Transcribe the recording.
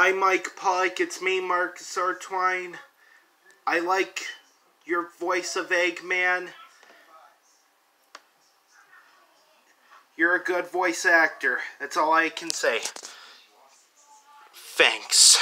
Hi, Mike Pollock. It's me, Marcus Ortwine. I like your voice of Eggman. You're a good voice actor. That's all I can say. Thanks.